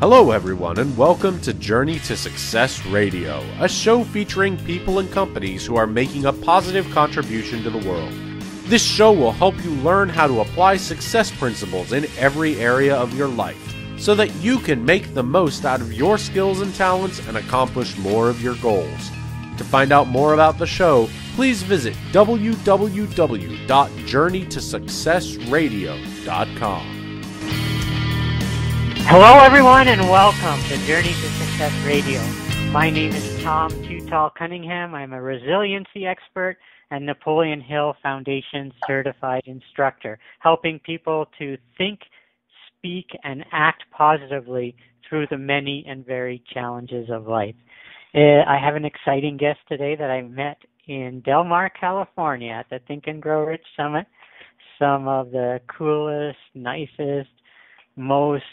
Hello, everyone, and welcome to Journey to Success Radio, a show featuring people and companies who are making a positive contribution to the world. This show will help you learn how to apply success principles in every area of your life so that you can make the most out of your skills and talents and accomplish more of your goals. To find out more about the show, please visit www.journeytosuccessradio.com. Hello, everyone, and welcome to Journey to Success Radio. My name is Tom Too Tall Cunningham. I'm a resiliency expert and Napoleon Hill Foundation certified instructor, helping people to think, speak, and act positively through the many and varied challenges of life. Uh, I have an exciting guest today that I met in Del Mar, California at the Think and Grow Rich Summit. Some of the coolest, nicest, most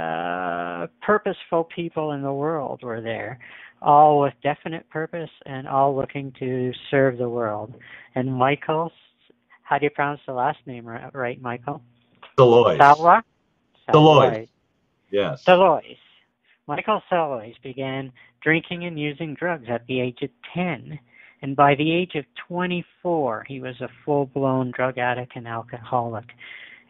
uh, purposeful people in the world were there, all with definite purpose and all looking to serve the world. And Michael, how do you pronounce the last name right, Michael? Deloitte. Salwa? Deloitte. Yes. Deloitte. Michael Salois began drinking and using drugs at the age of 10. And by the age of 24, he was a full blown drug addict and alcoholic.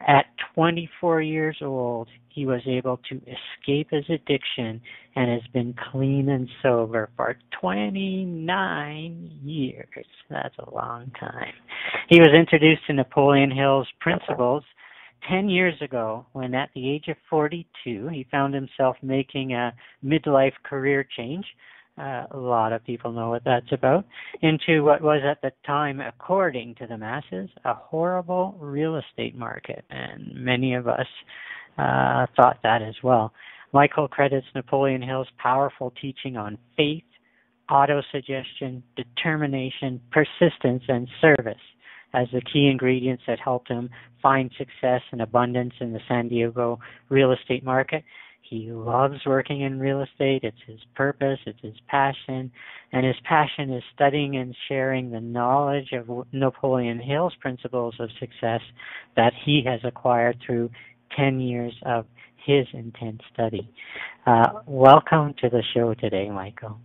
At 24 years old, he was able to escape his addiction and has been clean and sober for 29 years. That's a long time. He was introduced to Napoleon Hill's principles 10 years ago when, at the age of 42, he found himself making a midlife career change a lot of people know what that's about, into what was at the time, according to the masses, a horrible real estate market. And many of us uh, thought that as well. Michael credits Napoleon Hill's powerful teaching on faith, autosuggestion, determination, persistence, and service as the key ingredients that helped him find success and abundance in the San Diego real estate market. He loves working in real estate. It's his purpose, it's his passion, and his passion is studying and sharing the knowledge of Napoleon Hill's principles of success that he has acquired through 10 years of his intense study. Uh, welcome to the show today, Michael.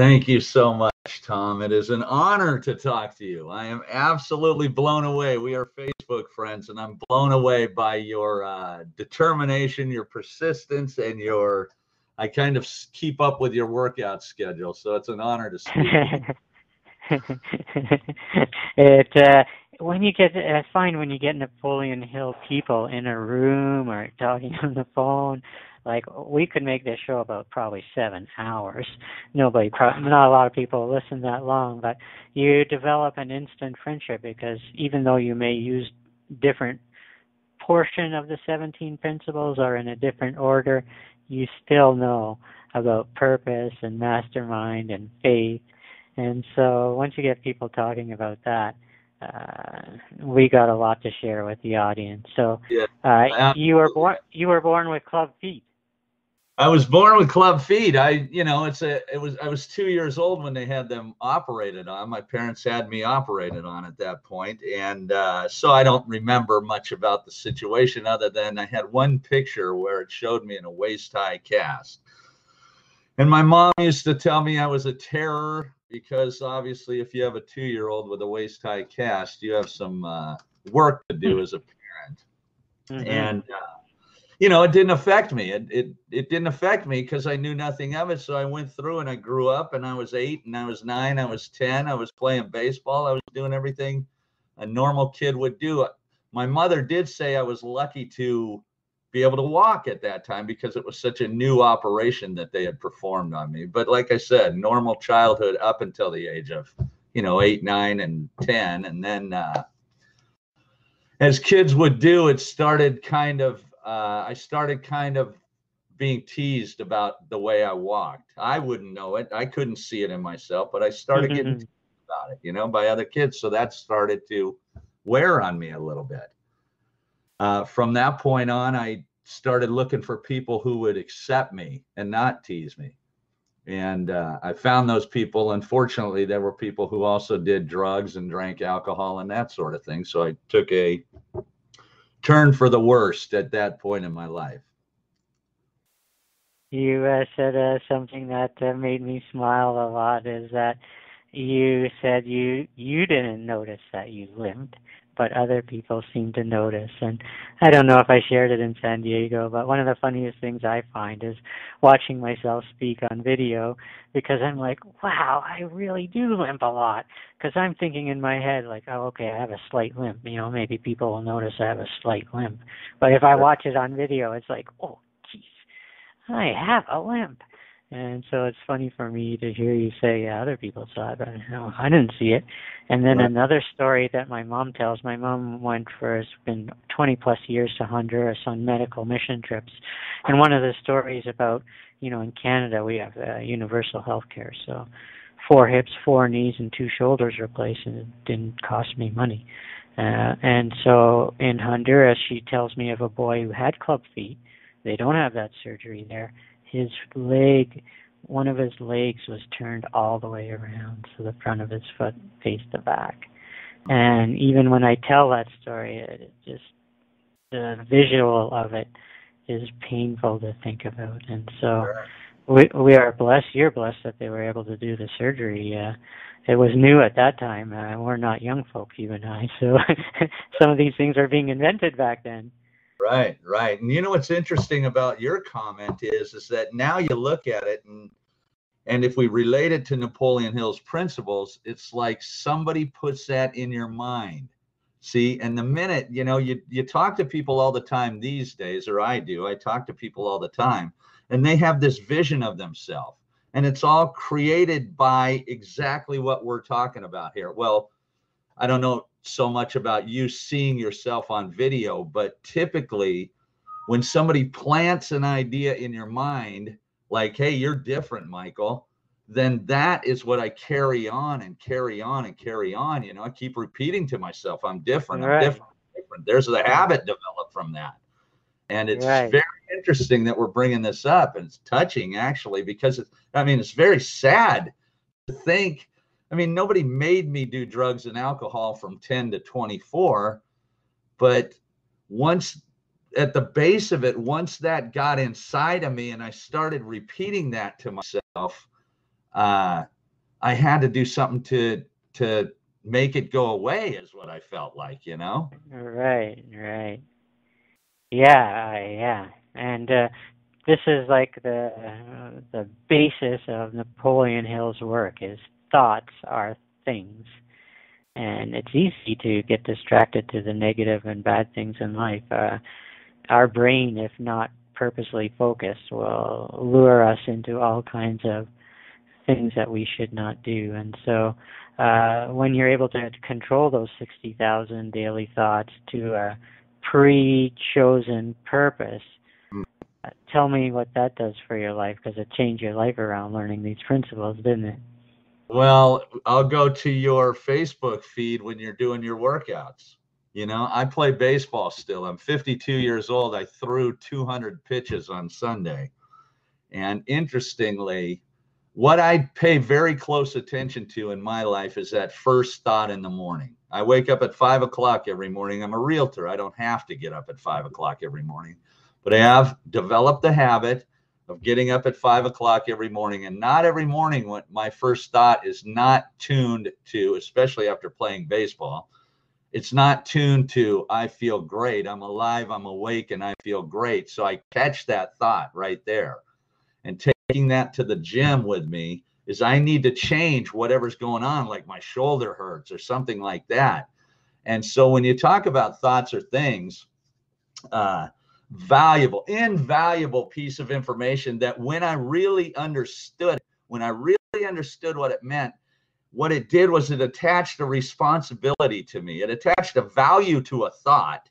Thank you so much, Tom. It is an honor to talk to you. I am absolutely blown away. We are Facebook friends, and I'm blown away by your uh, determination, your persistence, and your. I kind of keep up with your workout schedule, so it's an honor to speak. it uh, when you get I find when you get Napoleon Hill people in a room or talking on the phone like we could make this show about probably seven hours. Nobody, not a lot of people listen that long, but you develop an instant friendship because even though you may use different portion of the 17 principles or in a different order, you still know about purpose and mastermind and faith. And so once you get people talking about that, uh, we got a lot to share with the audience. So yeah, uh, you were born you were born with club feet. I was born with club feet. I, you know, it's a, it was, I was two years old when they had them operated on. My parents had me operated on at that point, and uh, so I don't remember much about the situation other than I had one picture where it showed me in a waist high cast. And my mom used to tell me I was a terror because obviously, if you have a two year old with a waist high cast, you have some uh, work to do as a parent. Mm-hmm. And uh, you know, it didn't affect me. It it it didn't affect me because I knew nothing of it. So I went through and I grew up and I was eight and I was nine, I was ten, I was playing baseball, I was doing everything a normal kid would do. My mother did say I was lucky to be able to walk at that time because it was such a new operation that they had performed on me. But like I said, normal childhood up until the age of, you know, eight, nine, and ten, and then uh, as kids would do, it started kind of uh, I started kind of being teased about the way I walked. I wouldn't know it. I couldn't see it in myself, but I started getting mm-hmm. about it, you know, by other kids. So that started to wear on me a little bit. Uh, from that point on, I started looking for people who would accept me and not tease me. And uh, I found those people. Unfortunately, there were people who also did drugs and drank alcohol and that sort of thing. So I took a turn for the worst at that point in my life. you uh, said uh, something that uh, made me smile a lot. Is that you said you you didn't notice that you limped, but other people seem to notice. And I don't know if I shared it in San Diego, but one of the funniest things I find is watching myself speak on video because I'm like, wow, I really do limp a lot. Because I'm thinking in my head, like, oh, okay, I have a slight limp. You know, maybe people will notice I have a slight limp. But if I watch it on video, it's like, oh, jeez, I have a limp. And so it's funny for me to hear you say yeah, other people saw it, but no, I didn't see it. And then right. another story that my mom tells. My mom went for has been 20 plus years to Honduras on medical mission trips, and one of the stories about you know in Canada we have uh, universal health care, so four hips, four knees, and two shoulders replaced, and it didn't cost me money. Uh, and so in Honduras, she tells me of a boy who had club feet. They don't have that surgery there his leg, one of his legs was turned all the way around, so the front of his foot faced the back. And even when I tell that story, it just the visual of it is painful to think about. And so we we are blessed. You're blessed that they were able to do the surgery. Uh, it was new at that time. Uh, we're not young folk, you and I, so some of these things are being invented back then. Right, right. And you know what's interesting about your comment is is that now you look at it and and if we relate it to Napoleon Hill's principles, it's like somebody puts that in your mind. See, and the minute, you know, you you talk to people all the time these days, or I do, I talk to people all the time, and they have this vision of themselves. And it's all created by exactly what we're talking about here. Well, I don't know so much about you seeing yourself on video, but typically when somebody plants an idea in your mind, like, hey, you're different, Michael, then that is what I carry on and carry on and carry on. You know, I keep repeating to myself, I'm different, I'm different, I'm different. There's the habit developed from that. And it's right. very interesting that we're bringing this up and it's touching actually because it's, I mean, it's very sad to think I mean, nobody made me do drugs and alcohol from 10 to 24, but once at the base of it, once that got inside of me and I started repeating that to myself, uh, I had to do something to to make it go away. Is what I felt like, you know. Right, right. Yeah, yeah, and uh, this is like the uh, the basis of Napoleon Hill's work is thoughts are things. And it's easy to get distracted to the negative and bad things in life. Uh, our brain, if not purposely focused, will lure us into all kinds of things that we should not do. And so, uh, when you're able to control those 60,000 daily thoughts to a pre chosen purpose, mm. uh, tell me what that does for your life because it changed your life around learning these principles, didn't it? Well, I'll go to your Facebook feed when you're doing your workouts. You know, I play baseball still. I'm 52 years old. I threw 200 pitches on Sunday. And interestingly, what I pay very close attention to in my life is that first thought in the morning. I wake up at five o'clock every morning. I'm a realtor. I don't have to get up at five o'clock every morning, but I have developed the habit of getting up at five o'clock every morning. And not every morning when my first thought is not tuned to, especially after playing baseball, it's not tuned to, I feel great. I'm alive, I'm awake, and I feel great. So I catch that thought right there. And taking that to the gym with me is I need to change whatever's going on, like my shoulder hurts or something like that. And so when you talk about thoughts or things, uh, valuable, invaluable piece of information that when I really understood, when I really understood what it meant, what it did was it attached a responsibility to me. It attached a value to a thought,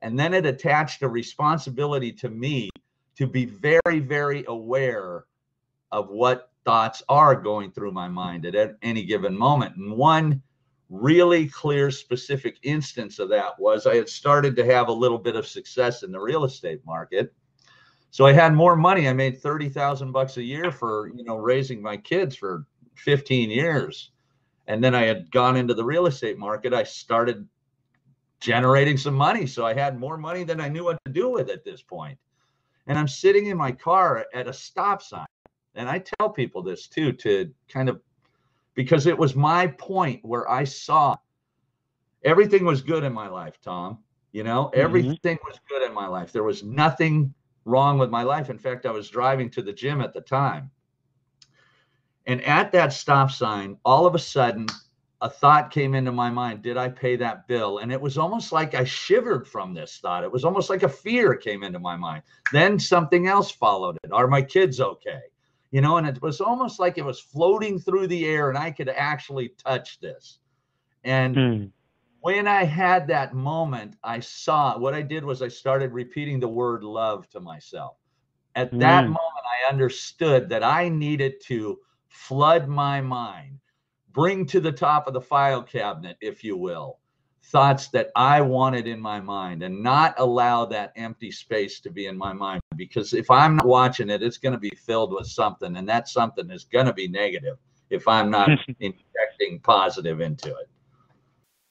and then it attached a responsibility to me to be very, very aware of what thoughts are going through my mind at any given moment. And one really clear, specific instance of that was I had started to have a little bit of success in the real estate market. So I had more money. I made 30,000 bucks a year for, you know, raising my kids for 15 years. And then I had gone into the real estate market. I started generating some money. So I had more money than I knew what to do with at this point. And I'm sitting in my car at a stop sign. And I tell people this too to kind of because it was my point where I saw everything was good in my life, Tom. You know, mm-hmm. everything was good in my life. There was nothing wrong with my life. In fact, I was driving to the gym at the time. And at that stop sign, all of a sudden, a thought came into my mind Did I pay that bill? And it was almost like I shivered from this thought. It was almost like a fear came into my mind. Then something else followed it Are my kids okay? You know, and it was almost like it was floating through the air and I could actually touch this. And mm. when I had that moment, I saw what I did was I started repeating the word love to myself. At that mm. moment, I understood that I needed to flood my mind bring to the top of the file cabinet, if you will, thoughts that I wanted in my mind and not allow that empty space to be in my mind. Because if I'm not watching it, it's going to be filled with something, and that something is going to be negative if I'm not injecting positive into it.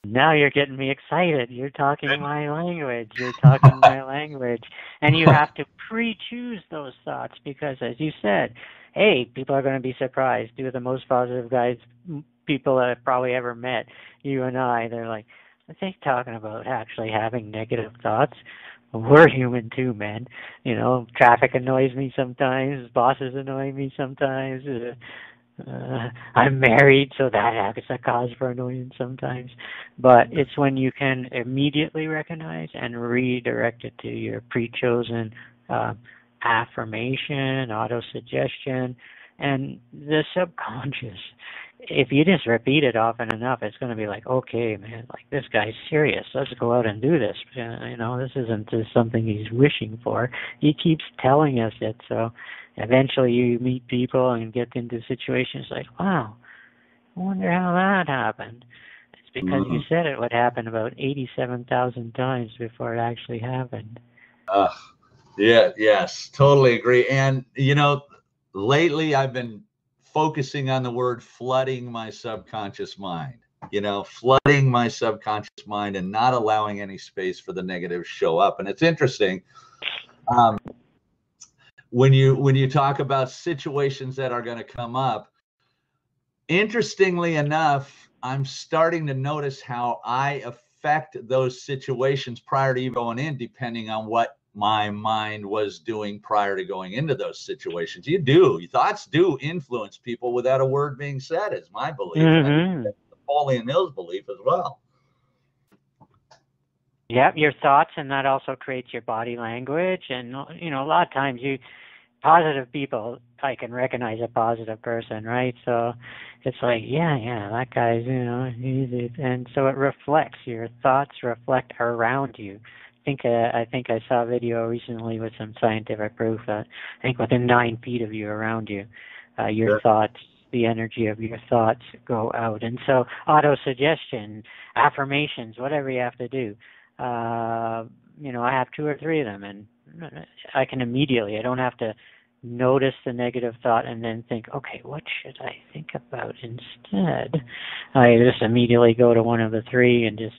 Now you're getting me excited. You're talking my language. You're talking my language. And you have to pre choose those thoughts because, as you said, hey, people are going to be surprised. Two of the most positive guys people that I've probably ever met, you and I, they're like, I think talking about actually having negative thoughts. We're human too, man. You know, traffic annoys me sometimes. Bosses annoy me sometimes. Uh, uh, I'm married, so that acts a cause for annoyance sometimes. But it's when you can immediately recognize and redirect it to your pre-chosen uh, affirmation, auto suggestion, and the subconscious if you just repeat it often enough, it's going to be like, okay, man, like this guy's serious. Let's go out and do this. You know, this isn't just something he's wishing for. He keeps telling us it. So eventually you meet people and get into situations like, wow, I wonder how that happened. It's because mm-hmm. you said it would happen about 87,000 times before it actually happened. Uh, yeah, yes, totally agree. And, you know, lately I've been focusing on the word flooding my subconscious mind you know flooding my subconscious mind and not allowing any space for the negative show up. And it's interesting um, when you when you talk about situations that are going to come up interestingly enough i'm starting to notice how i affect those situations prior to even going in depending on what my mind was doing prior to going into those situations. You do. Your thoughts do influence people without a word being said, is my belief. Mm-hmm. Napoleon Hill's belief as well. Yep, your thoughts, and that also creates your body language. And you know, a lot of times you positive people, I can recognize a positive person, right? So it's like, yeah, yeah, that guy's, you know, he's, and so it reflects. Your thoughts reflect around you think uh, I think I saw a video recently with some scientific proof that I think within nine feet of you, around you, uh, your yeah. thoughts, the energy of your thoughts go out. And so, auto suggestion, affirmations, whatever you have to do. Uh, you know, I have two or three of them, and I can immediately. I don't have to notice the negative thought and then think, okay, what should I think about instead? I just immediately go to one of the three and just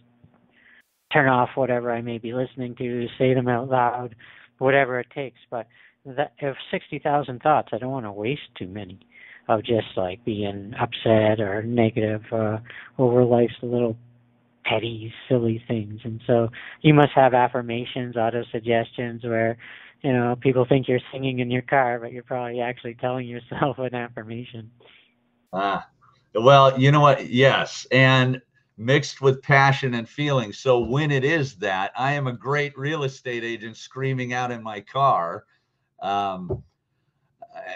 turn off whatever I may be listening to, say them out loud, whatever it takes. But that if sixty thousand thoughts, I don't want to waste too many of just like being upset or negative uh, over life's little petty, silly things. And so you must have affirmations, auto suggestions where you know people think you're singing in your car, but you're probably actually telling yourself an affirmation. Ah, well, you know what? Yes, and mixed with passion and feeling. So when it is that, I am a great real estate agent screaming out in my car. Um,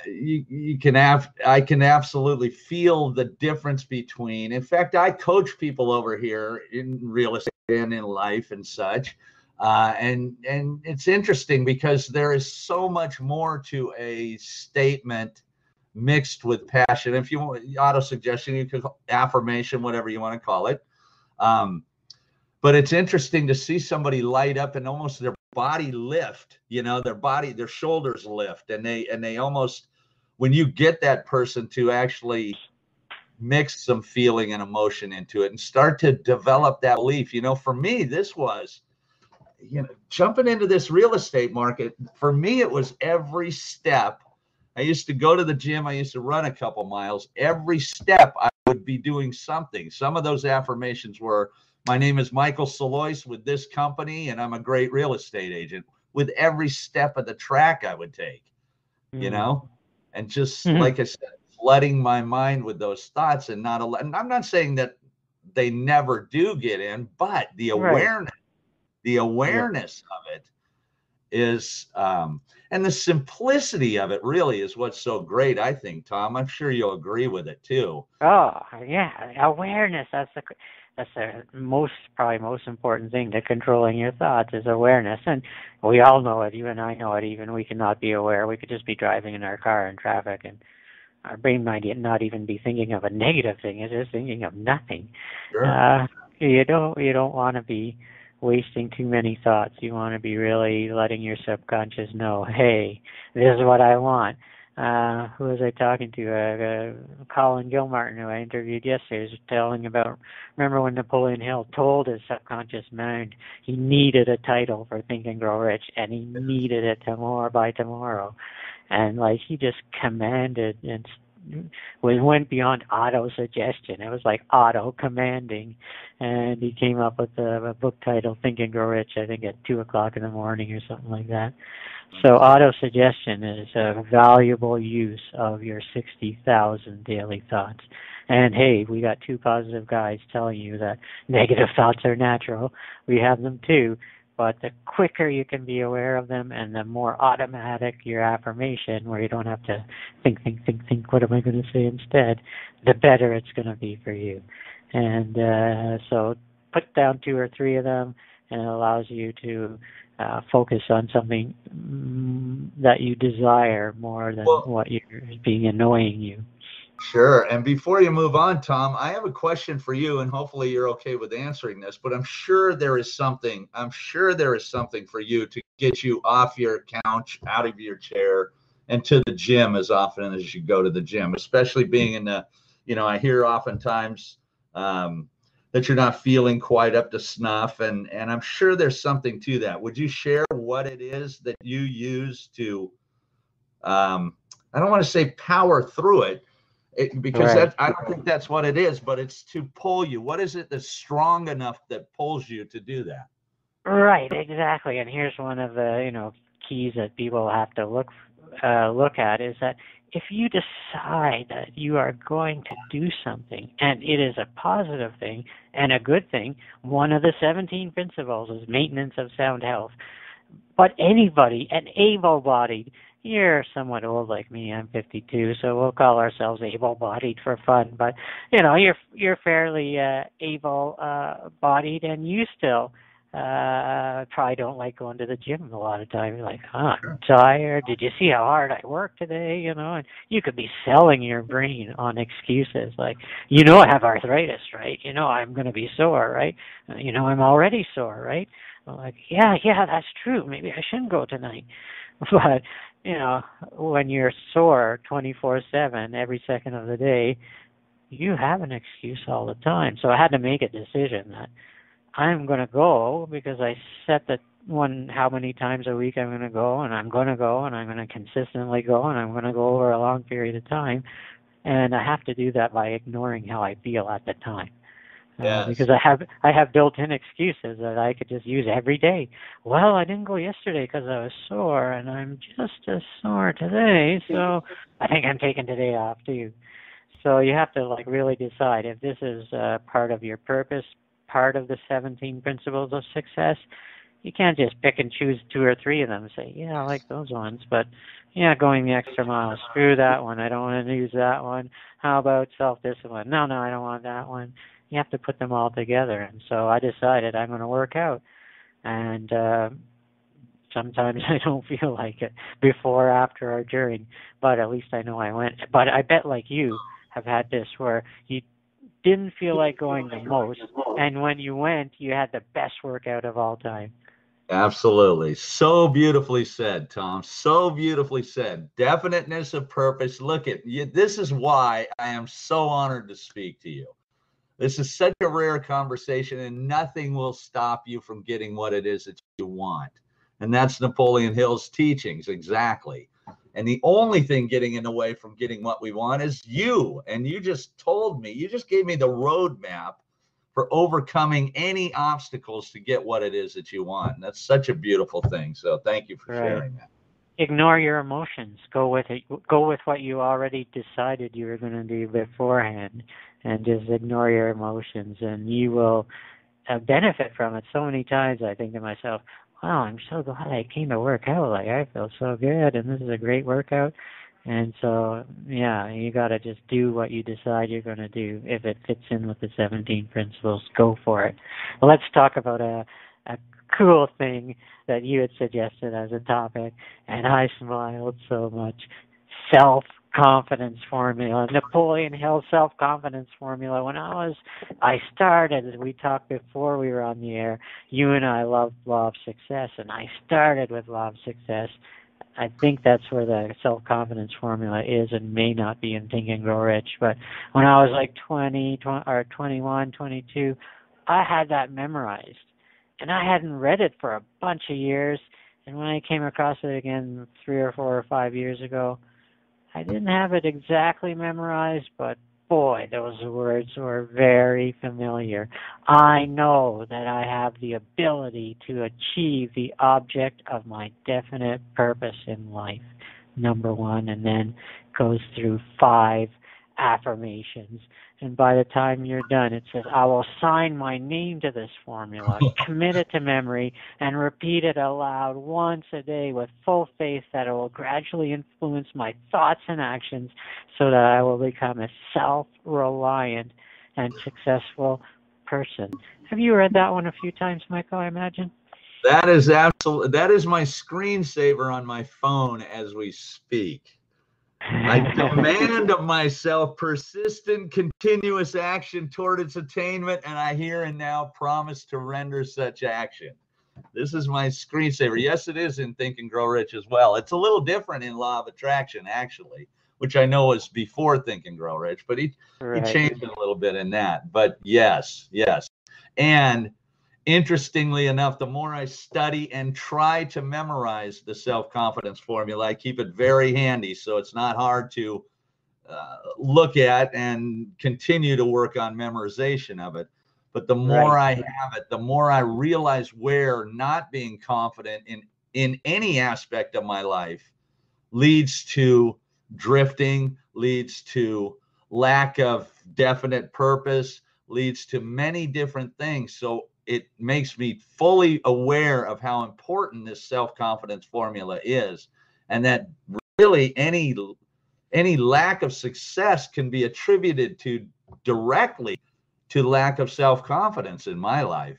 you, you can have I can absolutely feel the difference between. In fact, I coach people over here in real estate and in life and such. Uh, and and it's interesting because there is so much more to a statement mixed with passion. If you want auto suggestion, you could affirmation, whatever you want to call it. Um, but it's interesting to see somebody light up and almost their body lift, you know, their body, their shoulders lift, and they and they almost when you get that person to actually mix some feeling and emotion into it and start to develop that belief. You know, for me, this was you know, jumping into this real estate market, for me, it was every step. I used to go to the gym. I used to run a couple miles. Every step, I would be doing something. Some of those affirmations were, "My name is Michael Salois with this company, and I'm a great real estate agent." With every step of the track, I would take, mm-hmm. you know, and just mm-hmm. like I said, flooding my mind with those thoughts and not. And I'm not saying that they never do get in, but the awareness, right. the awareness yeah. of it is um and the simplicity of it really is what's so great i think tom. I'm sure you'll agree with it too. Oh yeah. Awareness that's the that's the most probably most important thing to controlling your thoughts is awareness. And we all know it. You and i know it. Even we cannot be aware. We could just be driving in our car in traffic and our brain might not even be thinking of a negative thing; it's just thinking of nothing. Sure. Uh, you don't you don't want to be wasting too many thoughts. You want to be really letting your subconscious know, hey, this is what I want. Uh, who was I talking to? Uh, uh, Colin Gilmartin, who I interviewed yesterday, was telling about. Remember when Napoleon Hill told his subconscious mind he needed a title for Think and Grow Rich, and he needed it tomorrow by tomorrow and like he just commanded and we went beyond auto suggestion. It was like auto commanding, and he came up with a, a book title "Think and Grow Rich." I think at two o'clock in the morning or something like that. So auto suggestion is a valuable use of your sixty thousand daily thoughts. And hey, we got two positive guys telling you that negative thoughts are natural. We have them too but the quicker you can be aware of them and the more automatic your affirmation where you don't have to think think think think what am i going to say instead the better it's going to be for you. And uh, so put down two or three of them and it allows you to uh, focus on something mm, that you desire more than well, what you're being annoying you Sure. And before you move on, Tom, I have a question for you, and hopefully you're okay with answering this. But I'm sure there is something, I'm sure there is something for you to get you off your couch, out of your chair, and to the gym as often as you go to the gym, especially being in the, you know, I hear oftentimes um, that you're not feeling quite up to snuff. And, and I'm sure there's something to that. Would you share what it is that you use to, um, I don't want to say power through it, it, because right. that, I don't think that's what it is, but it's to pull you. What is it that's strong enough that pulls you to do that? Right, exactly. And here's one of the you know keys that people have to look uh, look at is that if you decide that you are going to do something and it is a positive thing and a good thing, one of the 17 principles is maintenance of sound health. But anybody, an able-bodied you're somewhat old like me. I'm 52, so we'll call ourselves able-bodied for fun. But you know, you're you're fairly uh, able-bodied, uh, and you still uh probably don't like going to the gym a lot of times. You're like, huh, I'm tired. Did you see how hard I worked today? You know, and you could be selling your brain on excuses like, you know, I have arthritis, right? You know, I'm going to be sore, right? Uh, you know, I'm already sore, right? I'm like, yeah, yeah, that's true. Maybe I shouldn't go tonight. But you know, when you're sore 24 7 every second of the day, you have an excuse all the time. So I had to make a decision that I'm going to go because I set the one how many times a week I'm going to go, and I'm going to go, and I'm going to consistently go, and I'm going to go over a long period of time. And I have to do that by ignoring how I feel at the time. Uh, yes. because I have I have built-in excuses that I could just use every day. Well, I didn't go yesterday because I was sore, and I'm just as sore today, so I think I'm taking today off too. So you have to like really decide if this is uh, part of your purpose, part of the 17 principles of success. You can't just pick and choose two or three of them and say, yeah, I like those ones, but yeah, going the extra mile, screw that one. I don't want to use that one. How about self-discipline? No, no, I don't want that one you have to put them all together. And so I decided I'm going to work out. And uh, sometimes I don't feel like it before, after, or during, but at least I know I went. But I bet, like you, have had this where you didn't feel like going the most, and when you went, you had the best workout of all time. Absolutely. So beautifully said, Tom. So beautifully said. Definiteness of purpose. Look at you. This is why I am so honored to speak to you This is such a rare conversation, and nothing will stop you from getting what it is that you want. And that's Napoleon Hill's teachings, exactly. And the only thing getting in the way from getting what we want is you. And you just told me, you just gave me the roadmap for overcoming any obstacles to get what it is that you want. And that's such a beautiful thing. So thank you for right. sharing that. Ignore your emotions. Go with it. Go with what you already decided you were going to do beforehand, and just ignore your emotions, and you will uh, benefit from it. So many times, I think to myself, "Wow, I'm so glad I came to work out. Like I feel so good, and this is a great workout." And so, yeah, you got to just do what you decide you're going to do. If it fits in with the 17 principles, go for it. Let's talk about a, a cool thing that you had suggested as a topic, and I smiled so much. Self confidence formula, Napoleon Hill self confidence formula. When I was, I started, as we talked before we were on the air, you and I loved Law of Success, and I started with Law of Success I think that's where the self confidence formula is and may not be in Think and Grow Rich. But when I was like 20, 20 or 21, 22, I had that memorized. And I hadn't read it for a bunch of years. And when I came across it again three or four or five years ago, I didn't have it exactly memorized, but boy, those words were very familiar. I know that I have the ability to achieve the object of my definite purpose in life, number one, and then goes through five affirmations. And by the time you're done, it says, I will sign my name to this formula, commit it to memory, and repeat it aloud once a day with full faith that it will gradually influence my thoughts and actions so that I will become a self reliant and successful person. Have you read that one a few times, Michael? I imagine. That is absolutely that is my screensaver on my phone as we speak. I demand of myself persistent, continuous action toward its attainment, and I here and now promise to render such action. This is my screensaver. Yes, it is in Think and Grow Rich as well. It's a little different in Law of Attraction, actually, which I know was before Think and Grow Rich, but he, right. he changed it a little bit in that. But yes, yes. And interestingly enough, the more I study and try to memorize the self confidence formula, I keep it very handy. So it's not hard to uh, look at and continue to work on memorization of it. But the more right. I have it, the more I realize where not being confident in, in any aspect of my life leads to drifting, leads to lack of definite purpose, leads to many different things. So it makes me fully aware of how important this self-confidence formula is and that really any any lack of success can be attributed to directly to lack of self-confidence in my life.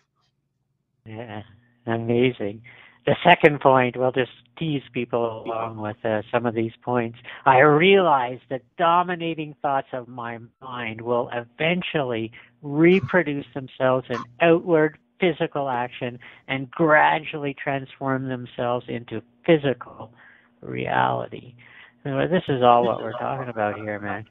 Yeah amazing. The second point we'll just tease people along with uh, some of these points. I realize that dominating thoughts of my mind will eventually reproduce themselves in outward physical action and gradually transform themselves into physical reality. this is all what we're talking about here, man.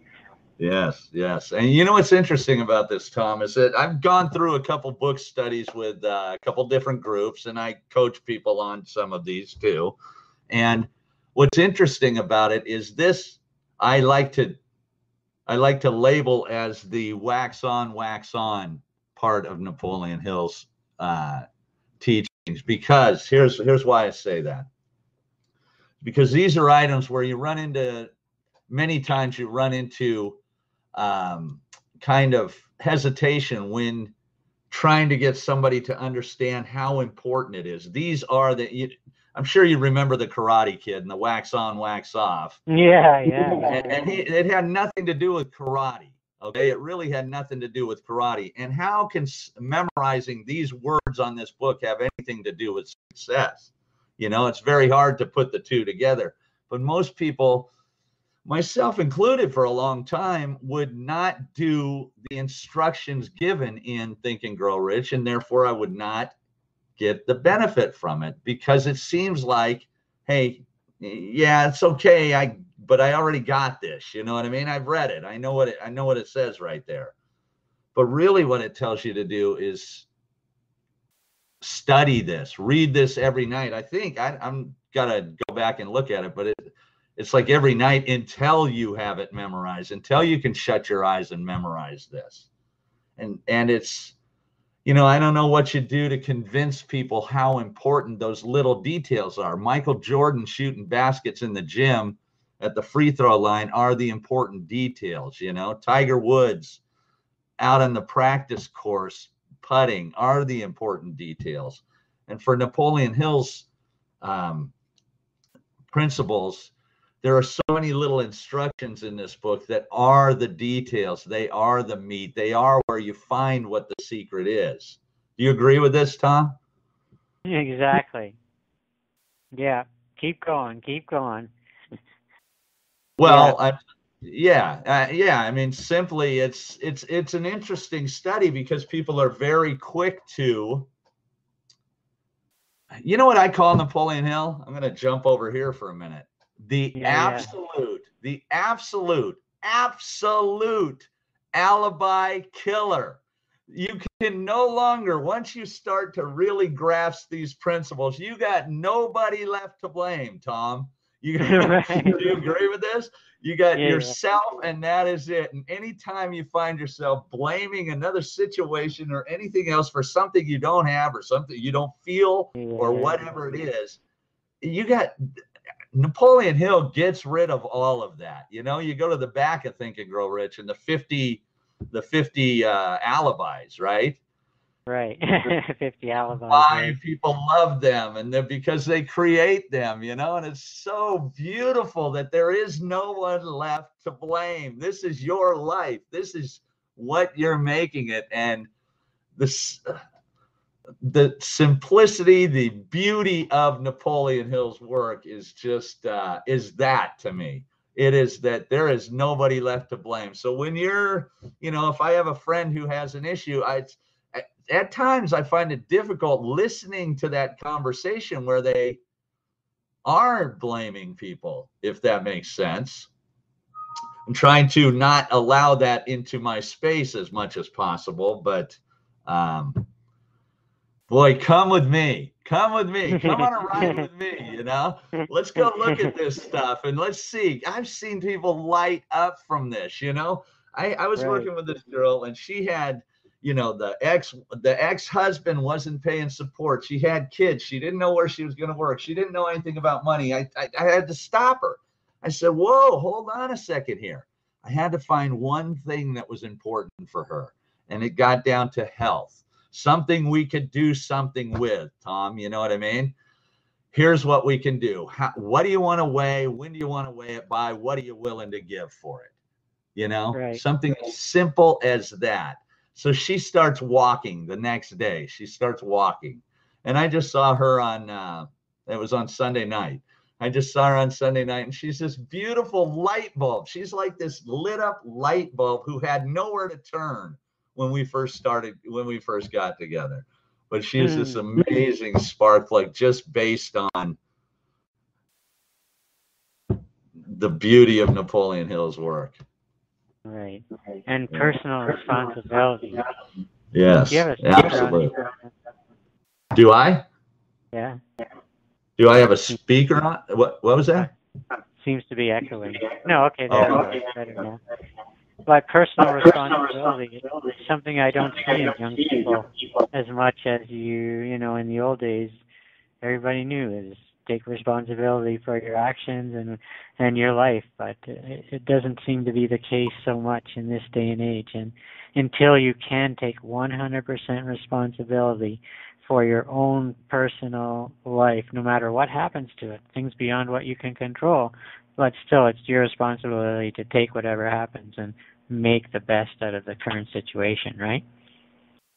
Yes, yes. And you know what's interesting about this, Tom, is that I've gone through a couple book studies with uh, a couple different groups, and I coach people on some of these too. And what's interesting about it is this I like to I like to label as the wax on, wax on part of Napoleon Hill's uh, teachings because here's here's why I say that. Because these are items where you run into many times you run into um, kind of hesitation when trying to get somebody to understand how important it is. These are the you, I'm sure you remember the Karate Kid and the wax on, wax off. Yeah, yeah. And, and he, it had nothing to do with karate. Okay, it really had nothing to do with karate. And how can memorizing these words on this book have anything to do with success? You know, it's very hard to put the two together. But most people, myself included for a long time, would not do the instructions given in Think and Grow Rich. And therefore, I would not get the benefit from it because it seems like, hey, yeah, it's okay. I but I already got this. You know what I mean? I've read it. I know what it I know what it says right there. But really, what it tells you to do is study this, read this every night. I think I, I'm gotta go back and look at it, but it, it's like every night until you have it memorized, until you can shut your eyes and memorize this. And and it's you know, I don't know what you do to convince people how important those little details are. Michael Jordan shooting baskets in the gym at the free throw line are the important details, you know. Tiger Woods out on the practice course putting are the important details. And for Napoleon Hill's um, principles, there are so many little instructions in this book that are the details. They are the meat. They are where you find what the secret is. Do you agree with this, Tom? Exactly. Yeah. Keep going. Keep going. Well, yeah. I, yeah, uh, yeah. I mean, simply, it's it's it's an interesting study because people are very quick to. You know what I call Napoleon Hill? I'm going to jump over here for a minute the yeah, absolute, yeah. the absolute, absolute alibi killer. You can no longer, once you start to really grasp these principles, you got nobody left to blame, Tom. You, right. do you agree with this? You got yeah, yourself, and that is it. And anytime you find yourself blaming another situation or anything else for something you don't have or something you don't feel or whatever it is, you got Napoleon Hill gets rid of all of that. You know, you go to the back of Think and Grow Rich and the 50 the 50 uh, alibis, right? Right. 50 alibis. Why right. people love them and they're because they create them, you know, and it's so beautiful that there is no one left to blame. This is your life. This is what you're making it. And this the simplicity, the beauty of Napoleon Hill's work is just uh, is that to me. It is that there is nobody left to blame. So when you're, you know, if I have a friend who has an issue, I at, times I find it difficult listening to that conversation where they are blaming people, if that makes sense. I'm trying to not allow that into my space as much as possible, but um, boy, come with me. Come with me. Come on a ride with me. You know, let's go look at this stuff and let's see. I've seen people light up from this. You know, I, I was right. working with this girl and she had, you know, the ex the ex husband wasn't paying support. She had kids. She didn't know where she was going to work. She didn't know anything about money. I, I I had to stop her. I said, "Whoa, hold on a second here." I had to find one thing that was important for her, and it got down to health something we could do something with, Tom. You know what I mean? Here's what we can do. How, what do you want to weigh? When do you want to weigh it by? What are you willing to give for it? You know, right. something as simple as that. So she starts walking the next day. She starts walking. And I just saw her on, uh, it was on Sunday night. I just saw her on Sunday night, and she's this beautiful light bulb. She's like this lit up light bulb who had nowhere to turn when we first started when we first got together but she is this hmm. amazing spark like just based on the beauty of napoleon hill's work right. And personal responsibility. Yes absolutely. do i? Yeah. Do i have a speaker on? What what was that? Seems to be echoing. No okay there oh, better now. But personal responsibility is something I don't see in young people as much as you, you know, in the old days, everybody knew is take responsibility for your actions and and your life. But it, it doesn't seem to be the case so much in this day and age. And until you can take 100% responsibility for your own personal life, no matter what happens to it, things beyond what you can control, but still it's your responsibility to take whatever happens and make the best out of the current situation, right?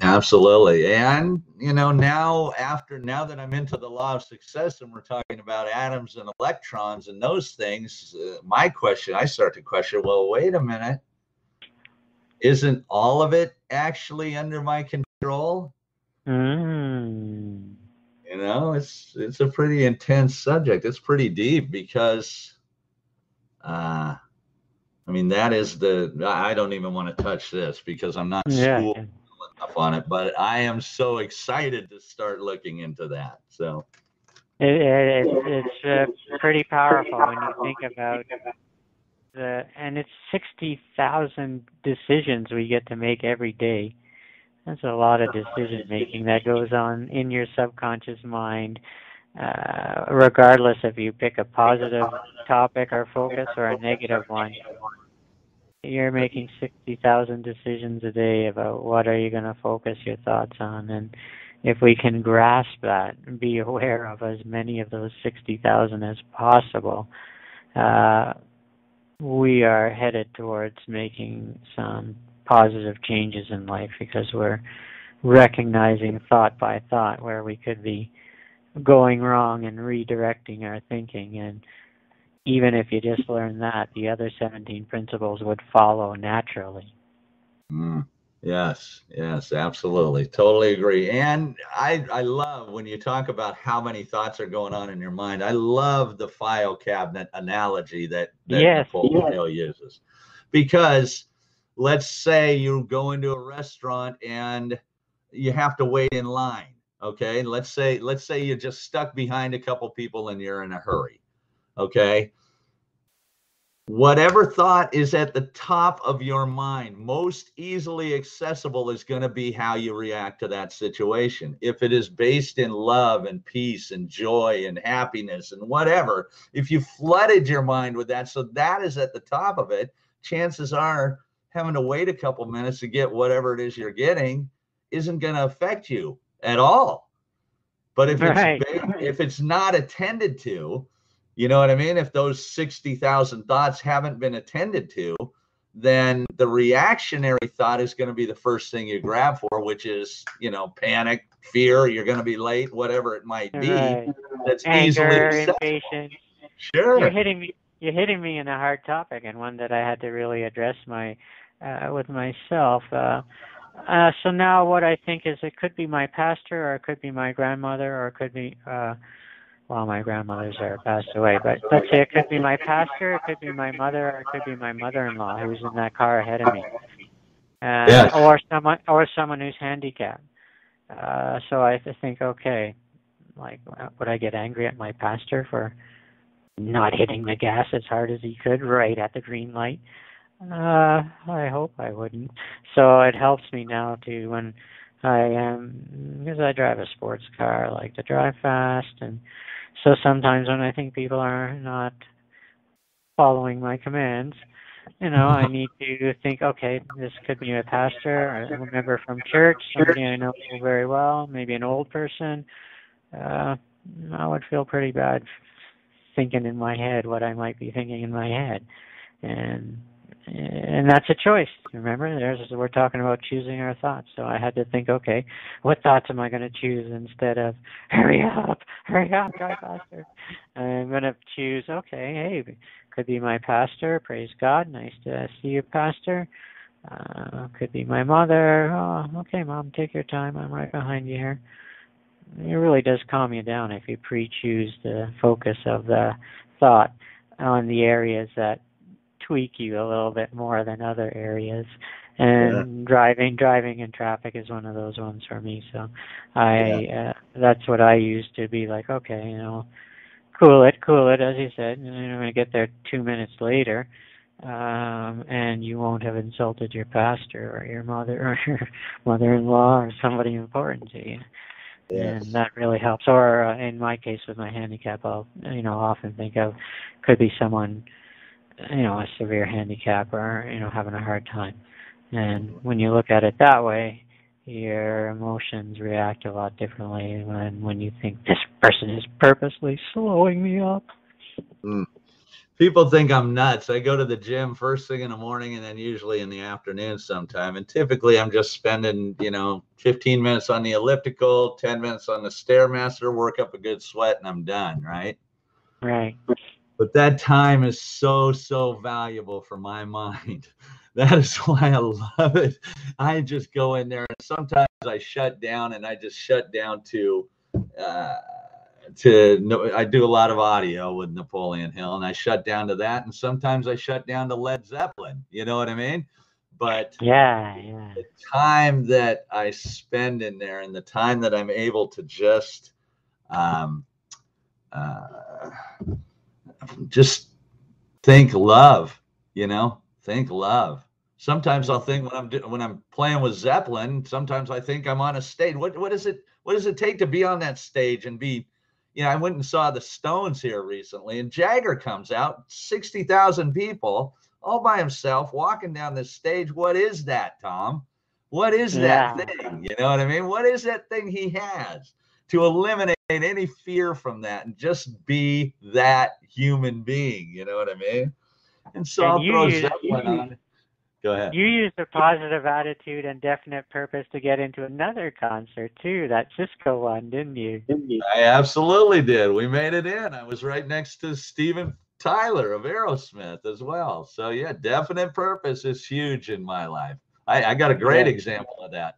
Absolutely. And, you know, now after, now that I'm into the law of success and we're talking about atoms and electrons and those things, uh, my question, I start to question, well, wait a minute. Isn't all of it actually under my control? Mm. You know, it's it's a pretty intense subject. It's pretty deep because uh I mean, that is the, I don't even want to touch this because I'm not Yeah. schooled enough on it, but I am so excited to start looking into that. So, It, it, it's it's uh, pretty powerful when you think about the, and it's 60,000 decisions we get to make every day. That's a lot of decision making that goes on in your subconscious mind, uh, regardless if you pick a positive topic or focus or a negative one. You're making 60,000 decisions a day about what are you going to focus your thoughts on. And if we can grasp that and be aware of as many of those 60,000 as possible, uh, we are headed towards making some positive changes in life because we're recognizing thought by thought where we could be going wrong and redirecting our thinking and even if you just learn that the other 17 principles would follow naturally mm, yes, yes, absolutely. Totally agree. And I, I love when you talk about how many thoughts are going on in your mind. I love the file cabinet analogy that, that Yes, Nicole yes. Uses. Because let's say you go into a restaurant and you have to wait in line. Okay. Let's say, let's say you're just stuck behind a couple people and you're in a hurry. Okay. Whatever thought is at the top of your mind, most easily accessible, is going to be how you react to that situation. If it is based in love and peace and joy and happiness and whatever, if you flooded your mind with that, so that is at the top of it, chances are having to wait a couple minutes to get whatever it is you're getting isn't going to affect you at all. But if Right. it's if it's not attended to, you know what I mean? If those 60,000 thoughts haven't been attended to, then the reactionary thought is going to be the first thing you grab for, which is, you know, panic, fear, you're going to be late, whatever it might be. right. That's easily anger accessible. impatience Sure. you're hitting me you're hitting me in a hard topic and one that I had to really address my uh, with myself. Uh, uh, so now what I think is it could be my pastor or it could be my grandmother or it could be uh, well my grandmothers are passed away, but let's say it could be my pastor, it could be my mother, or it could be my mother-in-law who's in that car ahead of me, uh, Yes. or someone or someone who's handicapped. Uh, so I have to think, okay, like would I get angry at my pastor for not hitting the gas as hard as he could right at the green light. Uh, I hope I wouldn't. So it helps me now to when I am because I drive a sports car, I like to drive fast, and so sometimes when I think people are not following my commands, you know, I need to think, okay, this could be a pastor, or a member from church, somebody I know very well, maybe an old person. Uh, I would feel pretty bad thinking in my head what I might be thinking in my head, and and that's a choice. Remember, there's we're talking about choosing our thoughts. So I had to think, okay, what thoughts am I going to choose instead of hurry up, hurry up, drive faster? I'm going to choose, okay, hey, could be my pastor. Praise God, nice to see you, pastor. Uh, could be my mother. Oh, okay, mom, take your time. I'm right behind you here it really does calm you down if you pre-choose the focus of the thought on the areas that tweak you a little bit more than other areas. And driving driving in traffic is one of those ones for me. So i uh, that's what i use to be like okay you know cool it cool it as you said and i'm going to get there two minutes later um and you won't have insulted your pastor or your mother or your mother-in-law or somebody important to you. Yes. and that really helps. Or uh, in my case with my handicap, I'll you know often think of could be someone you know a severe handicap or you know having a hard time. And when you look at it that way, your emotions react a lot differently when when you think this person is purposely slowing me up. Hmm. people think I'm nuts. I go to the gym first thing in the morning and then usually in the afternoon sometime. And typically I'm just spending, you know, 15 minutes on the elliptical, 10 minutes on the stairmaster, work up a good sweat and I'm done, right? Right. But that time is so, so valuable for my mind. That is why I love it. I just go in there and sometimes I shut down and I just shut down to uh, to I do a lot of audio with Napoleon Hill, and I shut down to that, and sometimes I shut down to Led Zeppelin. You know what I mean? But yeah, yeah. The time that I spend in there, and the time that I'm able to just, um, uh, just think love. You know, think love. Sometimes I'll think when I'm when I'm playing with Zeppelin. Sometimes I think I'm on a stage. What what is it? What does it take to be on that stage and be you know, I went and saw the Stones here recently, and Jagger comes out, 60,000 people, all by himself, walking down the stage. What is that, Tom? What is that yeah. thing? You know what I mean? What is that thing he has to eliminate any fear from that and just be that human being? You know what I mean? And so and I'll throw Zeppelin on. Go ahead. You used a positive attitude and definite purpose to get into another concert too, that Cisco one, didn't you? I absolutely did. We made it in. I was right next to Steven Tyler of Aerosmith as well. So yeah, definite purpose is huge in my life. I, I got a great yeah. example of that.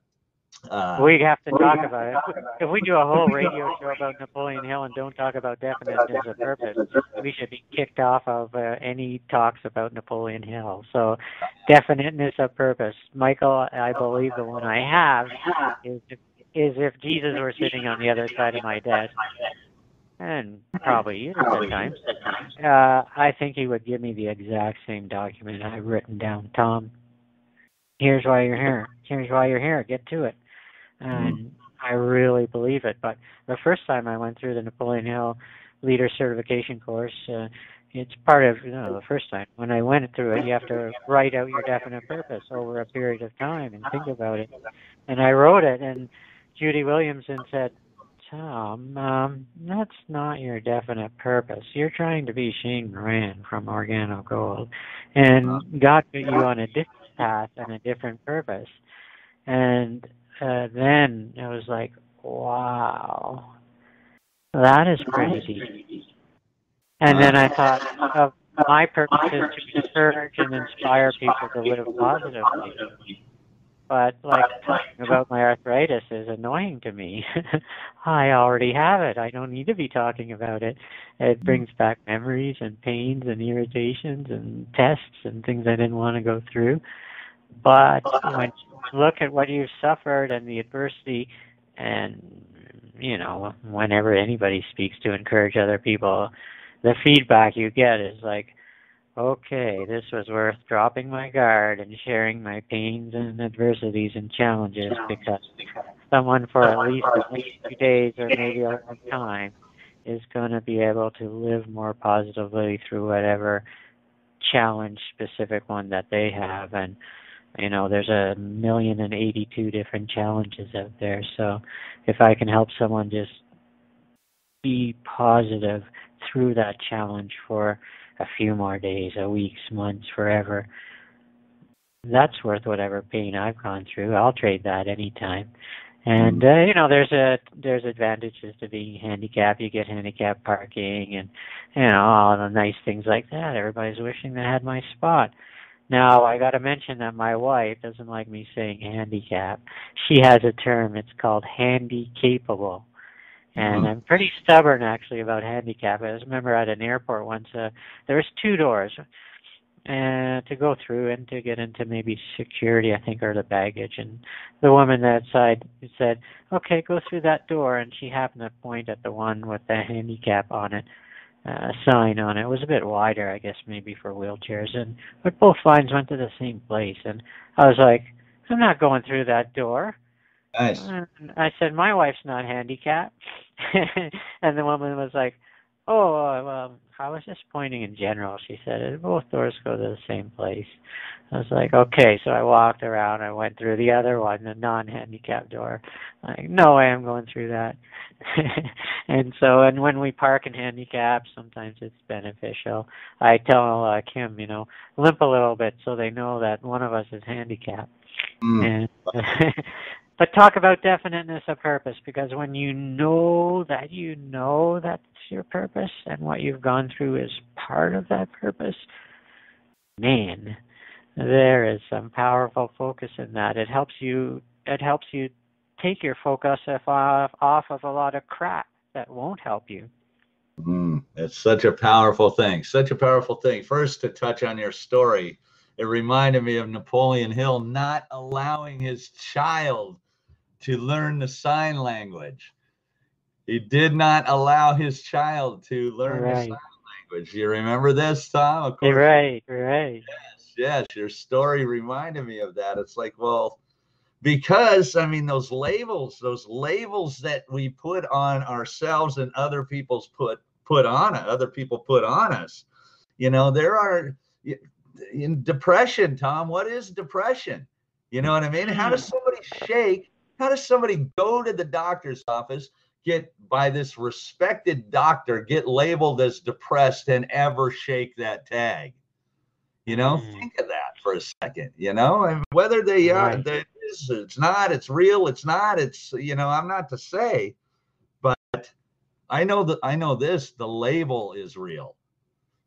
Uh, we have to talk about it. If we do a whole radio show about Napoleon Hill and don't talk about definiteness of purpose, we should be kicked off of uh, any talks about Napoleon Hill. So, definiteness of purpose. Michael, I believe the one I have is is if Jesus were sitting on the other side of my desk, and probably is at times, uh, I think he would give me the exact same document I've written down. Tom, here's why you're here. Here's why you're here. Get to it. Mm-hmm. and mm I really believe it. But the first time I went through the Napoleon Hill Leader Certification course, uh, it's part of you know the first time when I went through it, you have to write out your definite purpose over a period of time and think about it. And I wrote it, and Judy Williamson said, "Tom, um, that's not your definite purpose. You're trying to be Shane Morand from Organo Gold, and God put you on a different path and a different purpose." And uh, then it was like, wow, that is crazy. And then I thought of my purpose is to encourage and inspire people to live positively. But like talking about my arthritis is annoying to me. I already have it. I don't need to be talking about it. It brings back memories and pains and irritations and tests and things I didn't want to go through. But when look at what you've suffered and the adversity and you know whenever anybody speaks to encourage other people the feedback you get is like okay this was worth dropping my guard and sharing my pains and adversities and challenges because someone for at least a few days or maybe a long time is going to be able to live more positively through whatever challenge specific one that they have. And you know there's a million and eighty two different challenges out there. So if i can help someone just be positive through that challenge for a few more days a weeks months forever that's worth whatever pain i've gone through. I'll trade that anytime. And uh, you know there's a there's advantages to being handicapped. You get handicapped parking and you know all the nice things like that. Everybody's wishing they had my spot now, I got to mention that my wife doesn't like me saying handicap. She has a term, it's called handy capable. And mm-hmm. I'm pretty stubborn actually about handicap. I remember at an airport once, uh, there was two doors uh, to go through and to get into maybe security, I think, or the baggage. And the woman that side said, okay, go through that door. And she happened to point at the one with the handicap on it uh, sign on it. It was a bit wider, I guess, maybe for wheelchairs. And but both lines went to the same place, and I was like, I'm not going through that door. Nice. And I said, my wife's not handicapped, and the woman was like, Oh, well, I was just pointing in general. She said, both doors go to the same place. I was like, okay. So I walked around. I went through the other one, the non-handicapped door. Like, no way I'm going through that. and so, and when we park in handicap, sometimes it's beneficial. I tell uh, Kim, you know, limp a little bit so they know that one of us is handicapped. Mm. And but talk about definiteness of purpose because when you know that you know that's your purpose and what you've gone through is part of that purpose, man, there is some powerful focus in that. It helps you it helps you take your focus off off of a lot of crap that won't help you. Mm, it's such a powerful thing. Such a powerful thing. First, to touch on your story, it reminded me of Napoleon Hill not allowing his child to learn the sign language. He did not allow his child to learn right. the sign language. You remember this, Tom? Of course. Right, right. Yes, yes. Your story reminded me of that. It's like, well, because I mean, those labels, those labels that we put on ourselves and other people's put put on it, other people put on us. You know, there are in depression, Tom. What is depression? You know what I mean? How does mm. somebody shake? How does somebody go to the doctor's office get by this respected doctor get labeled as depressed and ever shake that tag? You know mm. think of that for a second you know? And whether they are they, it's, it's not it's real it's not it's you know i'm not to say but i know that i know this the label is real.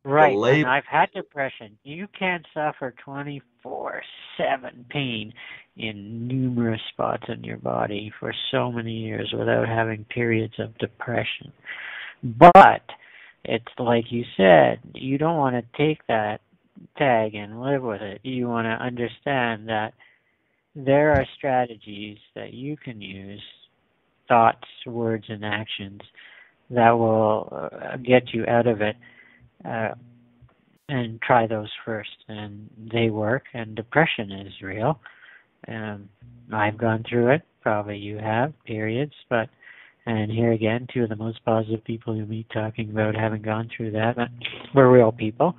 Right i've had depression. You can't suffer 24 7 pain in numerous spots in your body for so many years without having periods of depression. But it's like you said, you don't want to take that tag and live with it. You want to understand that there are strategies that you can use, thoughts, words, and actions that will uh, get you out of it. Uh, and try those first, and they work. And depression is real um, I've gone through it. Probably you have periods, but and here again, two of the most positive people you meet talking about having gone through that. But we're real people,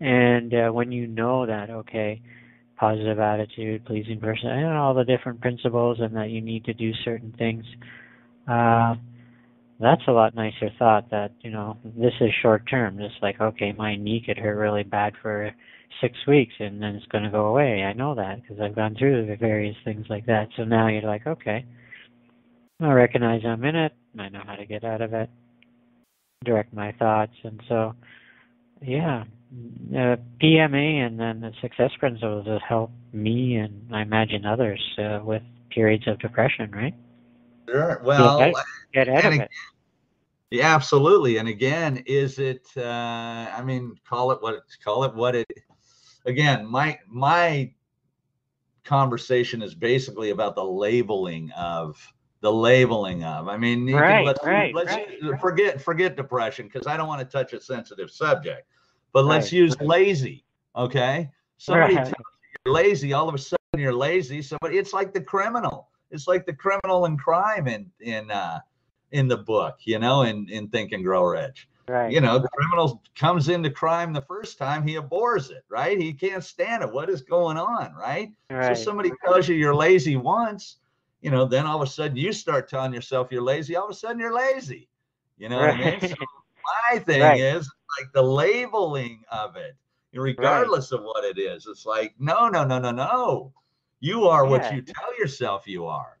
and uh, when you know that, okay, positive attitude, pleasing person, and all the different principles, and that you need to do certain things. Uh, that's a lot nicer thought that you know this is short term just like okay my knee could hurt really bad for six weeks and then it's going to go away i know that because i've gone through the various things like that so now you're like okay i recognize i'm in it i know how to get out of it direct my thoughts and so yeah uh, pma and then the success principles have helped me and i imagine others uh, with periods of depression right Sure. Well, get out, get out of it. Yeah, absolutely. And again, is it? Uh, I mean, call it what call it what it. Again, my my conversation is basically about the labeling of the labeling of. I mean, right, can, let's, right, let's right. forget forget depression because I don't want to touch a sensitive subject. But let's use lazy. Okay, somebody tells you you're lazy. All of a sudden, you're lazy. Somebody, it's like the criminal. It's like the criminal and crime in in uh, in the book, you know, in, in Think and Grow Rich. Right. You know, the criminal comes into crime the first time, he abhors it, right? He can't stand it. What is going on, right? right. So somebody tells you you're lazy once, you know, then all of a sudden you start telling yourself you're lazy. All of a sudden you're lazy. You know right. what I mean? So my thing right. is like the labeling of it, regardless of what it is. It's like, no, no, no, no, no. You are yeah. what you tell yourself you are.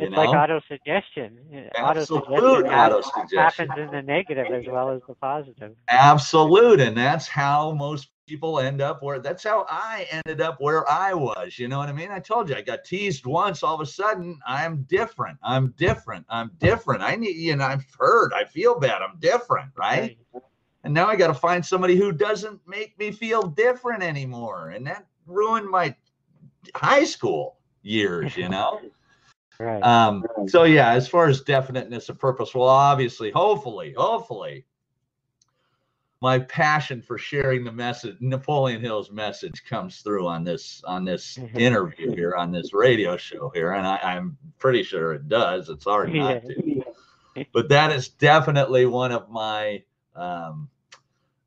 It's know? like auto suggestion. Absolute Auto suggestion happens in the negative as well as the positive. Absolute, and that's how most people end up where. That's how I ended up where I was. You know what I mean? I told you I got teased once. All of a sudden, I'm different. I'm different. I'm different. I need. You know, I've heard. I feel bad. I'm different, right? right. And now I got to find somebody who doesn't make me feel different anymore, and that ruined my high school years. You know. Right. Um, so yeah, as far as definiteness of purpose, well, obviously, hopefully, hopefully, my passion for sharing the message, Napoleon Hill's message, comes through on this on this mm-hmm. interview here on this radio show here, and I, am pretty sure it does. It's hard not to, but that is definitely one of my um,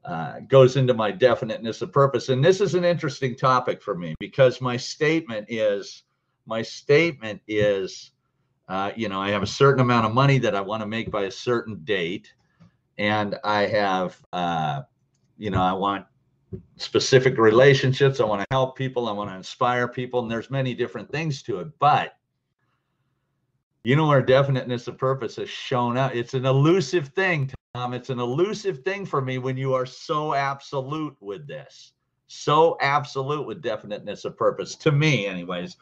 uh, goes into my definiteness of purpose, and this is an interesting topic for me because my statement is my statement is, uh, you know, I have a certain amount of money that I want to make by a certain date, and I have, uh, you know, I want specific relationships. I want to help people. I want to inspire people, and there's many different things to it. But you know where definiteness of purpose has shown up. It's an elusive thing, Tom. It's an elusive thing for me when you are so absolute with this, so absolute with definiteness of purpose. To me, anyways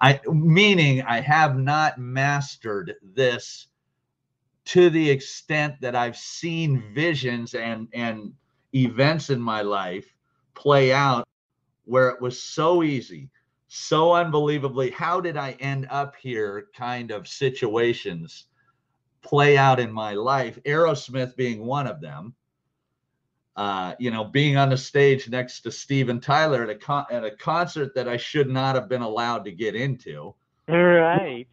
I meaning I have not mastered this to the extent that I've seen visions and and events in my life play out where it was so easy, so unbelievably, how did I end up here kind of situations play out in my life, Aerosmith being one of them. Uh, you know, being on the stage next to Steven Tyler at a con- at a concert that I should not have been allowed to get into. Right.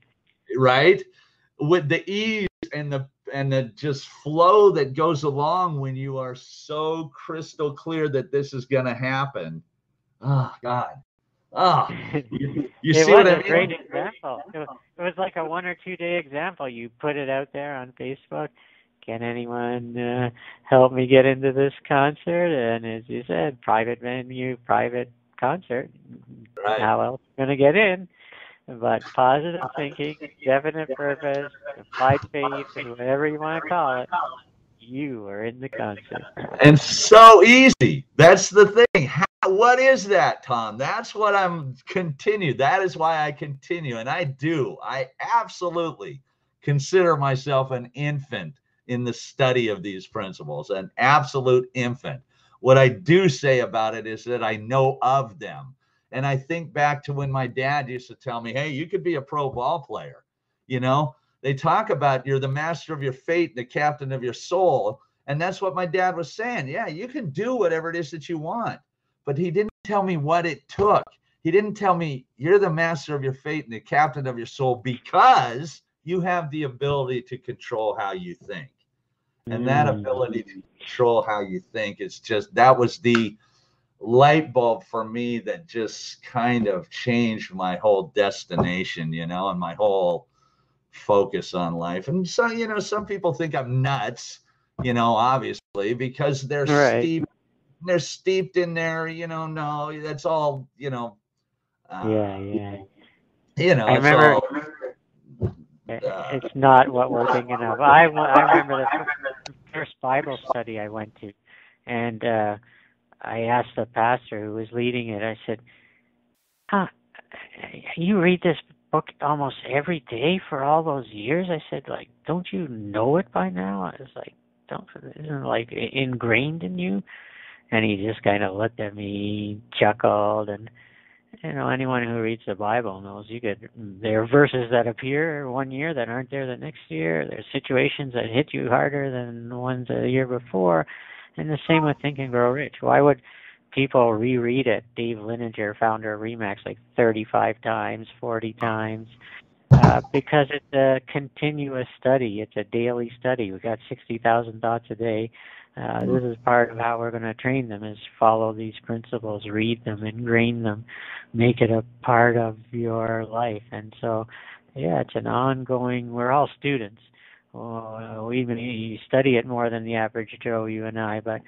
Right. With the ease and the and the just flow that goes along when you are so crystal clear that this is going to happen. Oh God. Oh, you, you see what I a mean? great example. It was, it was like a one or two day example. You put it out there on Facebook. Can anyone uh, help me get into this concert? And as you said, private venue, private concert. Right. How else going to get in? But positive thinking, definite purpose, applied faith, and whatever you want to call it, you are in the concert. and so easy. That's the thing. How, what is that, Tom? That's what I'm continue. That is why I continue, and I do. I absolutely consider myself an infant in the study of these principles, an absolute infant. What I do say about it is that I know of them. And I think back to when my dad used to tell me, hey, you could be a pro ball player. You know, they talk about you're the master of your fate, the captain of your soul. And that's what my dad was saying. Yeah, you can do whatever it is that you want. But he didn't tell me what it took. He didn't tell me you're the master of your fate and the captain of your soul because you have the ability to control how you think. And that Mm. ability to control how you think is just that was the light bulb for me that just kind of changed my whole destination, you know, and my whole focus on life. And so, you know, some people think I'm nuts, you know, obviously, because they're Right. steeped, they're steeped in there, you know, no, that's all, you know. Uh, Yeah, yeah. You know, I it's remember- all, It's not what we're thinking of. I, I remember the fir- first Bible study I went to, and uh, I asked the pastor who was leading it. I said, "Huh, you read this book almost every day for all those years?" I said, "Like, don't you know it by now?" I was like, "Don't isn't like ingrained in you?" And he just kind of looked at me, chuckled, and you know, anyone who reads the Bible knows you get there are verses that appear one year that aren't there the next year. There's situations that hit you harder than the ones the year before. And the same with Think and Grow Rich. Why would people reread it? Dave Liniger, founder of Remax, like 35 times, 40 times. Uh, because it's a continuous study. It's a daily study. We got 60,000 thoughts a day. Uh, this is part of how we're going to train them is follow these principles, read them, ingrain them, make it a part of your life. And so, yeah, it's an ongoing. We're all students. We even you study it more than the average Joe, you and I, but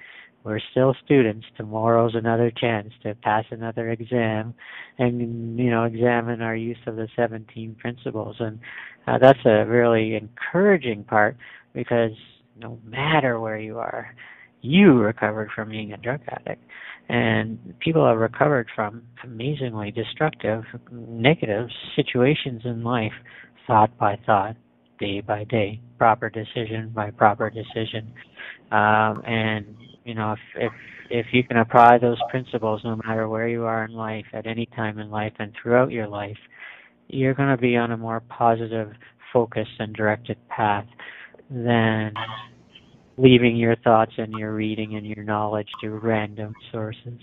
we're still students. Tomorrow's another chance to pass another exam, and you know, examine our use of the 17 principles. And uh, that's a really encouraging part because no matter where you are, you recovered from being a drug addict. And people have recovered from amazingly destructive, negative situations in life, thought by thought, day by day, proper decision by proper decision. Um, and you know, if if if you can apply those principles, no matter where you are in life, at any time in life, and throughout your life, you're going to be on a more positive, focused, and directed path than leaving your thoughts and your reading and your knowledge to random sources.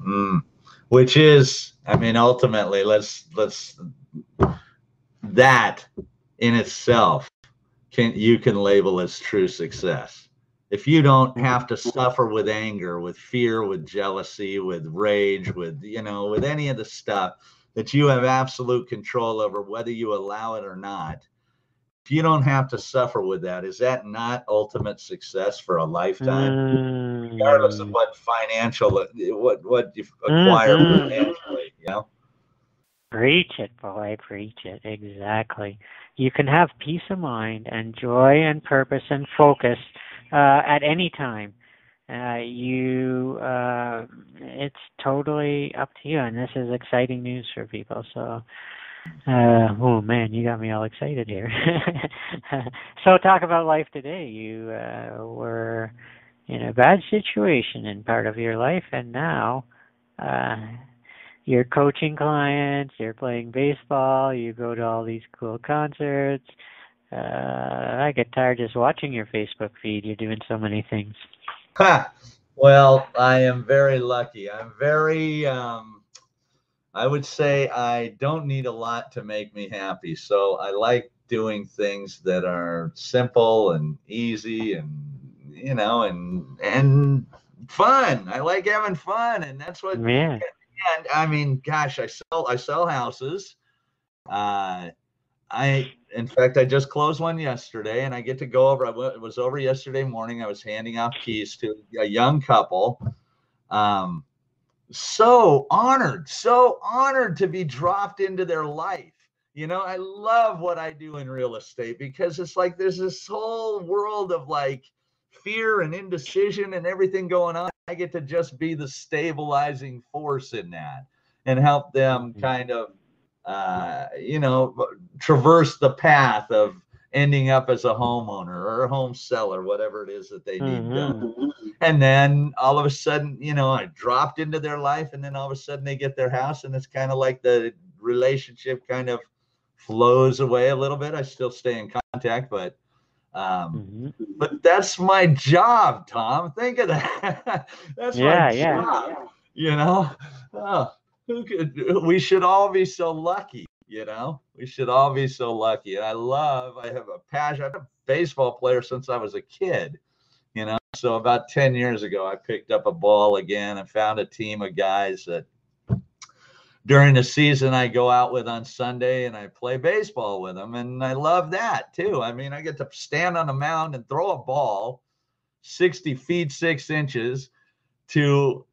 Mm. Which is, I mean, ultimately, let's let's that in itself can you can label as true success. If you don't have to suffer with anger, with fear, with jealousy, with rage, with you know, with any of the stuff that you have absolute control over, whether you allow it or not. If you don't have to suffer with that, is that not ultimate success for a lifetime? regardless of Mm, what financial what what you acquire Mhm. financially you know Preach it, boy, preach it. Exactly. You can have peace of mind and joy and purpose and focus uh, at any time. Uh, you, uh, it's totally up to you, and this is exciting news for people. So, Uh, oh man, you got me all excited here. so talk about life today. You uh, were in a bad situation in part of your life, and now uh, you're coaching clients, you're playing baseball, you go to all these cool concerts. Uh, I get tired just watching your Facebook feed. You're doing so many things. Well, I am very lucky. I'm very, um, I would say I don't need a lot to make me happy. So I like doing things that are simple and easy and, you know, and, and fun. I like having fun. And that's what, Yeah. and I mean, gosh, I sell I sell houses. Uh, I in fact I just closed one yesterday, and I get to go over. I wa- was over yesterday morning. I was handing out keys to a young couple. Um, so honored, so honored to be dropped into their life. You know, I love what I do in real estate because it's like there's this whole world of like fear and indecision and everything going on. I get to just be the stabilizing force in that and help them Mhm. kind of, uh, you know, traverse the path of ending up as a homeowner or a home seller, whatever it is that they need done. And then all of a sudden, you know, I dropped into their life, and then all of a sudden they get their house, and it's kind of like the relationship kind of flows away a little bit. I still stay in contact, but um, Mhm. but that's my job, Tom. Think of that. that's Yeah, my yeah. job. You know, oh, who could? We should all be so lucky. You know, we should all be so lucky. And I love. I have a passion. I'm a baseball player since I was a kid. You know, so about ten years ago, I picked up a ball again and found a team of guys that during the season I go out with on Sunday and I play baseball with them. And I love that too. I mean, I get to stand on a mound and throw a ball 60 feet, six inches to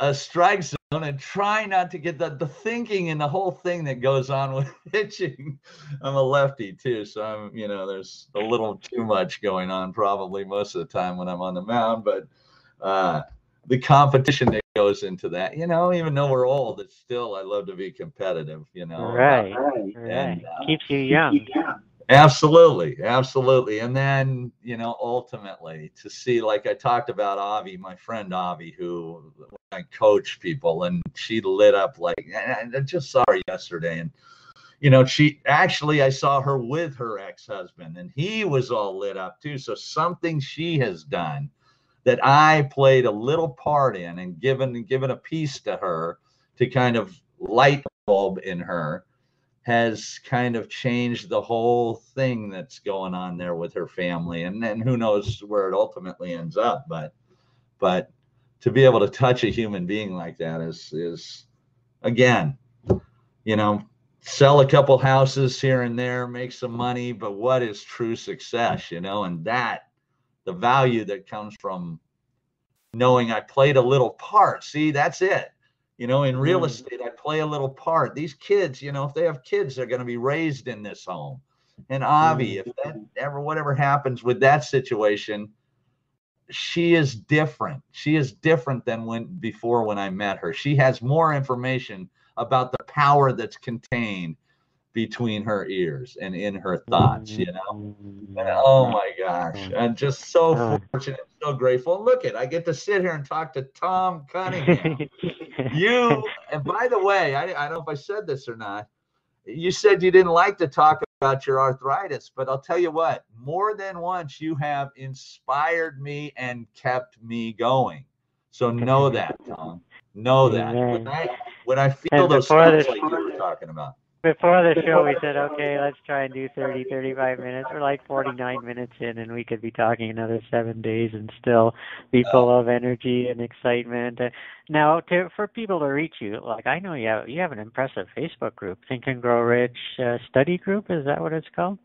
a strike zone and try not to get the, the thinking and the whole thing that goes on with pitching. I'm a lefty too. So I'm, you know, there's a little too much going on probably most of the time when I'm on the mound, but, uh, the competition that goes into that, you know, even though we're old, it's still I love to be competitive, you know. Right. And, Right. uh, Keeps you young. Absolutely, absolutely. And then, you know, ultimately to see, like I talked about Avi, my friend Avi, who I coach people, and she lit up like I just saw her yesterday. And, you know, she actually I saw her with her ex-husband, and he was all lit up too. So something she has done that I played a little part in and given given a piece to her to kind of light bulb in her has kind of changed the whole thing that's going on there with her family and then who knows where it ultimately ends up but but to be able to touch a human being like that is is again you know sell a couple houses here and there make some money but what is true success you know? And that the value that comes from knowing I played a little part see that's it you know, in real Mm. estate, I play a little part. These kids, you know, if they have kids, they're going to be raised in this home. And Avi, if that ever, whatever happens with that situation, she is different. She is different than when before when I met her. She has more information about the power that's contained between her ears and in her thoughts, you know. And, oh my gosh, I'm just so Oh. fortunate, so grateful. Look at, I get to sit here and talk to Tom Cunningham. You and by the way I, I don't know if i said this or not you said you didn't like to talk about your arthritis but i'll tell you what more than once you have inspired me and kept me going. So know that tom. Know that. When i when i feel And those things like you were talking about Before the show, we said, okay, let's try and do 30, 35 minutes. We're like 49 minutes in, and we could be talking another seven days and still be full of energy and excitement. Uh, Now, to, for people to reach you, like I know you have, you have an impressive Facebook group, Think and Grow Rich uh, Study Group. Is that what it's called?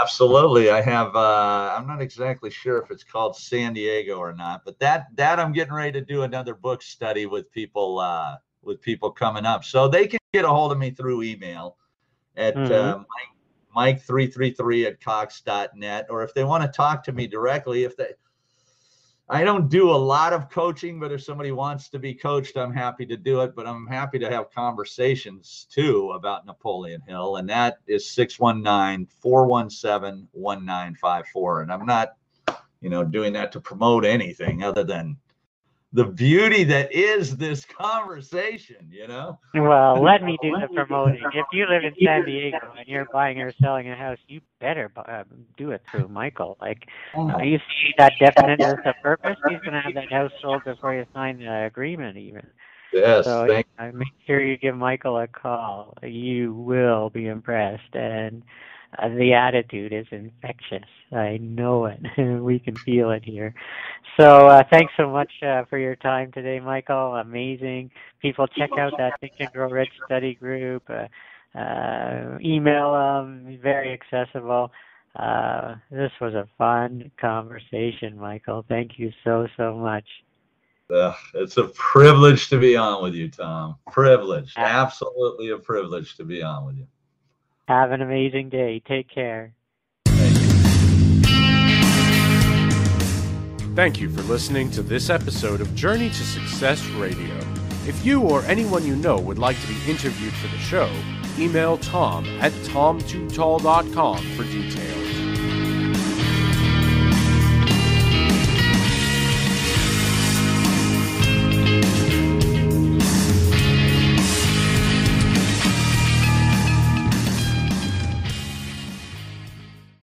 Absolutely. I have uh I'm not exactly sure if it's called San Diego or not, but that that I'm getting ready to do another book study with people uh with people coming up. So they can get a hold of me through email at uh, Mhm. Mike Mike333 at cox.net or if they want to talk to me directly if they I don't do a lot of coaching, but if somebody wants to be coached, I'm happy to do it. But I'm happy to have conversations too about Napoleon Hill, and that is 619 417 1954. And I'm not, you know, doing that to promote anything other than the beauty that is this conversation, you know? Well, let me do the promoting. If you live in San Diego and you're buying or selling a house, you better uh, do it through Michael. Like, uh, you see that definiteness of purpose? He's going to have that house sold before you sign the agreement, even. Yes, so thank uh, make sure you give Michael a call. You will be impressed. And uh, the attitude is infectious. I know it. we can feel it here. So uh, thanks so much uh, for your time today, Michael. Amazing. People check out that Think and Grow Rich study group. Uh, uh, email them. Very accessible. Uh, this was a fun conversation, Michael. Thank you so so much. Uh, it's a privilege to be on with you, Tom. Privilege. Absolutely a privilege to be on with you. Have an amazing day. Take care. Thank you for listening to this episode of Journey to Success Radio. If you or anyone you know would like to be interviewed for the show, email tom at tom2tall.com for details.